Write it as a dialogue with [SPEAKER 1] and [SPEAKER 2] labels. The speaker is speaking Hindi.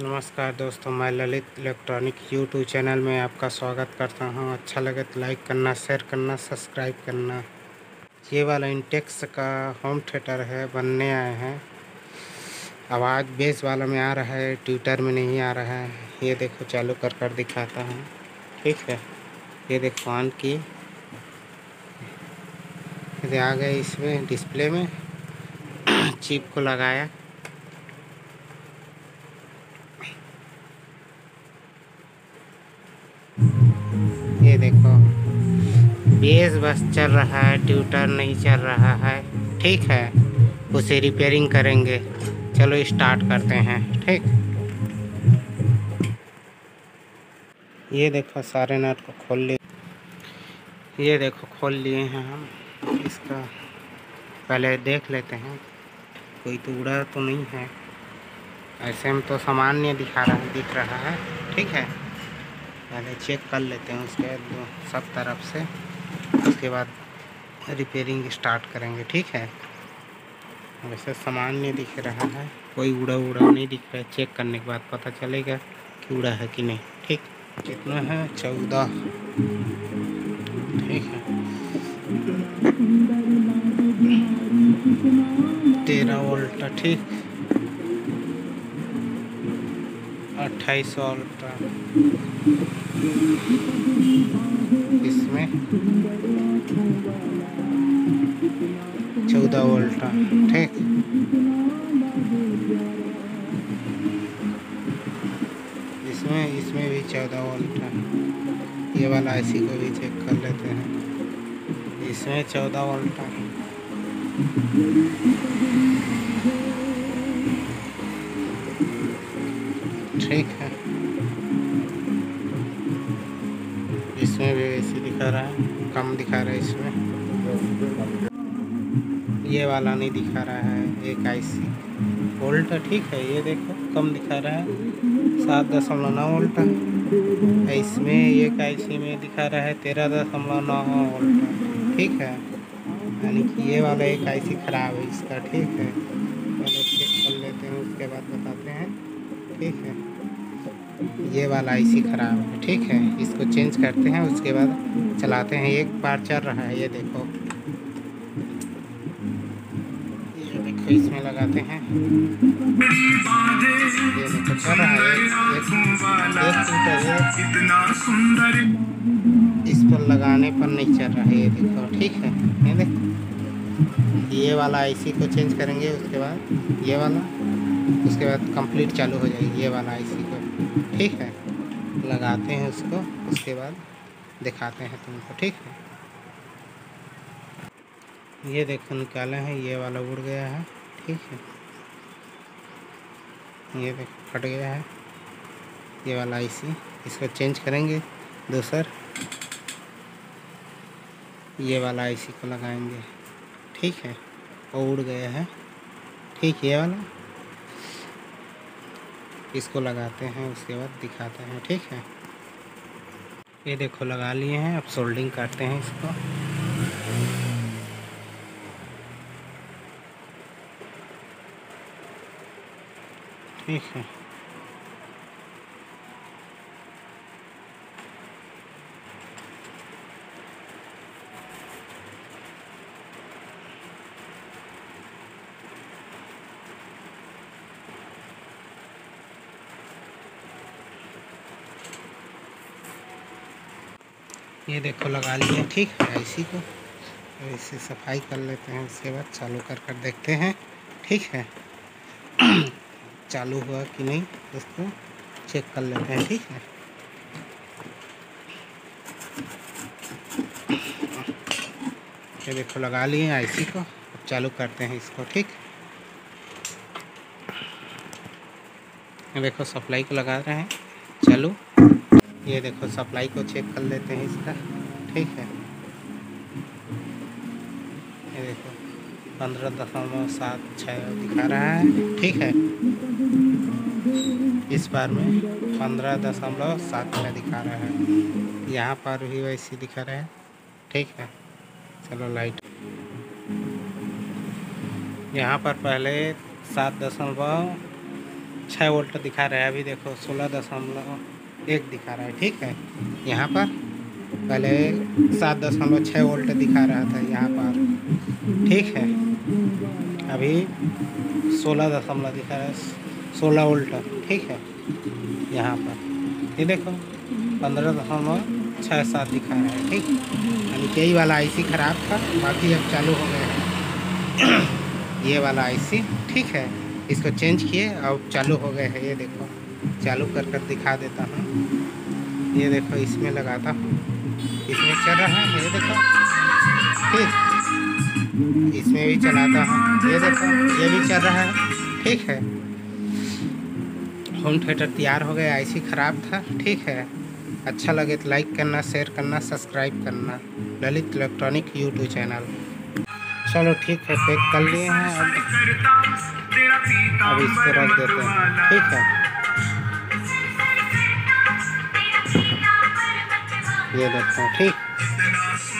[SPEAKER 1] नमस्कार दोस्तों, मैं ललित इलेक्ट्रॉनिक यूट्यूब चैनल में आपका स्वागत करता हूँ। अच्छा लगे तो लाइक करना, शेयर करना, सब्सक्राइब करना। ये वाला इंटेक्स का होम थिएटर है, बनने आए हैं। आवाज़ बेस वाला में आ रहा है ट्विटर में नहीं आ रहा है। ये देखो, चालू कर कर दिखाता हूँ। ठीक है, ये देखो ऑन की। आ गए इसमें डिस्प्ले में। चिप को लगाया। बेस बस चल रहा है, ट्यूटर नहीं चल रहा है। ठीक है, उसे रिपेयरिंग करेंगे। चलो स्टार्ट करते हैं, ठीक। ये देखो सारे नट को खोल लिए। ये देखो खोल लिए हैं हम। इसका पहले देख लेते हैं। कोई तो उड़ा तो नहीं है। ऐसे में तो सामान्य दिखा रहा है दिख रहा है। ठीक है, पहले चेक कर लेते हैं उसके सब तरफ़ से। उसके बाद रिपेयरिंग स्टार्ट करेंगे, ठीक है? वैसे सामान नहीं दिख रहा है, कोई उड़ा उड़ा नहीं दिख रहा है चेक करने के बाद पता चलेगा कि उड़ा है कि नहीं, ठीक? कितना है? चौदह। ठीक है। तेरह वोल्ट, ठीक? अट्ठाईस वोल्ट इसमें चौदह वोल्ट ठीक। इसमें इसमें भी चौदह वोल्ट ये वाला आईसी को भी चेक कर लेते हैं। इसमें चौदह वोल्ट ठीक है। इसमें भी ऐसे दिखा रहा है, कम दिखा रहा है इसमें। ये वाला नहीं दिखा रहा है, एक आईसी वोल्ट ठीक है, ये देखो, कम दिखा रहा है। सात दशमलव नौ वोल्ट। इसमें एक आईसी में दिखा रहा है, तेरह दशमलव नौ वोल्ट। ठीक है। यानी कि ये वाला एक आईसी ख़राब है इसका, ठीक है। चेक कर लेते हैं, उसके बाद बताते हैं। ठीक है। ये वाला आईसी ख़राब है। ठीक है, इसको चेंज करते हैं, उसके बाद चलाते हैं। एक बार चल रहा है, ये देखो। ये देखो, इसमें लगाते हैं। ये देखो, चल रहा है। एक इस पर लगाने पर नहीं चल रहा है, ये देखो। ठीक है, ये देखो। ये वाला आईसी को चेंज करेंगे, उसके बाद ये वाला। उसके बाद कंप्लीट चालू हो जाएगी, ये वाला आईसी ठीक है। लगाते हैं उसको उसके बाद दिखाते हैं तुमको, ठीक है। ये देखो, निकाले हैं, ये वाला उड़ गया है, ठीक है। ये देखो, फट गया है, ये वाला आईसी इसको चेंज करेंगे, दूसर। ये वाला आईसी को लगाएँगे, ठीक है, वो उड़ गया है, ठीक, ये वाला। इसको लगाते हैं, उसके बाद दिखाते हैं, ठीक है? ये देखो, लगा लिए हैं, अब सोल्डिंग करते हैं इसको। ठीक है। ये देखो लगा लिए ठीक है? आईसी को तो इसे सफ़ाई कर लेते हैं उसके बाद चालू कर कर देखते हैं, ठीक है? चालू हुआ कि नहीं, उसको चेक कर लेते हैं, ठीक है? ये देखो लगा लिए आईसी को अब चालू करते हैं इसको, ठीक? ये देखो सप्लाई को लगा रहे हैं, चालू। ये देखो, सप्लाई को चेक कर लेते हैं इसका। ठीक है। ये देखो, पंद्रह दशमलव सात छः दिखा रहा है। ठीक है। इस बार में पंद्रह दशमलव सात छः दिखा रहा है। यहाँ पर भी वैसे दिखा रहा है। ठीक है। चलो लाइट यहाँ पर पहले सात दशमलव छः वोल्ट दिखा रहा है। अभी देखो, सोलह दशमलव एक दिखा रहा है, ठीक है? यहाँ पर पहले सात दशमलव छः वोल्ट दिखा रहा था यहाँ पर, ठीक है? अभी सोलह दशमलव दिखा रहा है, सोलह वोल्ट, ठीक है? यहाँ पर, ये देखो, पंद्रह दशमलव छः सात दिखा रहा है, ठीक? कि यही वाला आईसी ख़राब था, बाकी अब चालू हो गया है। ये वाला आईसी ठीक है? इसको चेंज किए, अब चालू हो गए हैं, ये देखो। चालू कर कर दिखा देता हूँ। ये देखो, इसमें लगाता हूँ। इसमें चल रहा है, ये देखो। ठीक। इसमें भी चलाता हूँ। ये देखो, ये भी चल रहा है। ठीक है। होम थिएटर तैयार हो गया आईसी ख़राब था। ठीक है। अच्छा लगे तो लाइक करना शेयर करना सब्सक्राइब करना। ललित इलेक्ट्रॉनिक यूट्यूब चैनल चलो ठीक है पैक कर लिए हैं। अब अब इसको रख देते हैं। ठीक है। ये देखो ठीक